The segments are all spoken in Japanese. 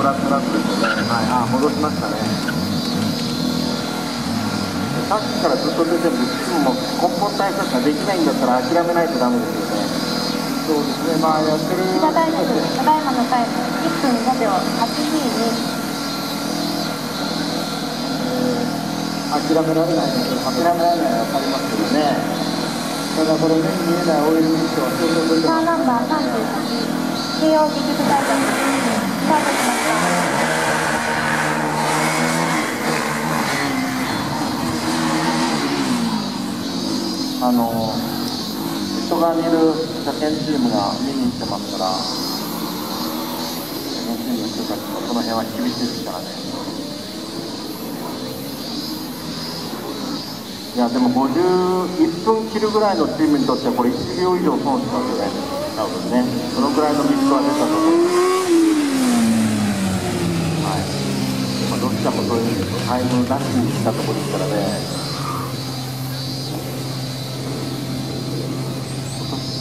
ブラックラックですねはいあ戻しましたね。さっきからずっと出てるんですも根本対策ができないんだったら諦めないとダメですよね。そうですね。まあやってる。千葉大学ただいまのタイム1分5秒822諦められないです諦められないのは分かりますけどねただこれ目に見えないオイルミストは相当出てカーますナンバー38慶応義塾大学あの人側にいる車検チームが見に行ってますから車検チームの人たちもその辺は厳しいですからね。いやでも51分切るぐらいのチームにとってはこれ1秒以上損しますよね多分ね。そのぐらいのミスは出たと思いますはい、まあ、どっちかもそういうタイムなしにしたところですからね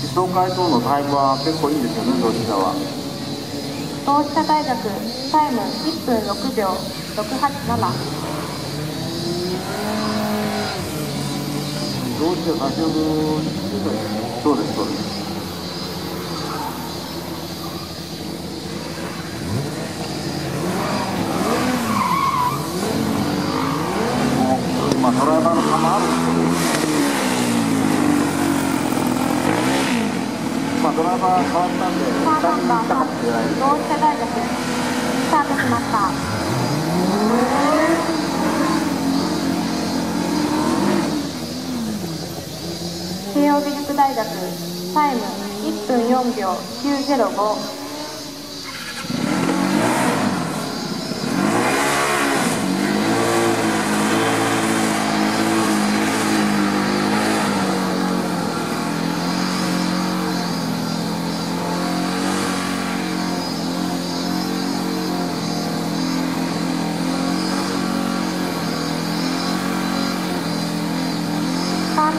紹介等のタイムは結構いいんですよね、どちらは。同志社大学タイム1分6秒687どうして先ほどそうです、そうです。もう今ドライバーの球あるんですけど、まあドライバー変わったんで、カーナンバー下に行ったかもしれないです。同志社大学スタートしました慶応義塾大学タイム1分4秒905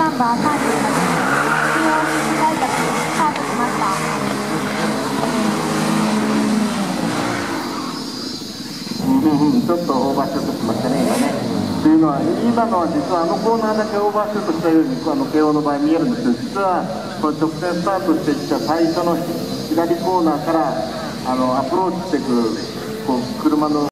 ナンバー38慶応義塾大学スタートしましたちょっとオーバーシュートしましたね、今ね。というのは、今のは実はあのコーナーだけオーバーシュートしたように、あの慶応の場合見えるん。ですけど、実はこれ直線スタートしてきた最初の左コーナーからあのアプローチしていくこう車の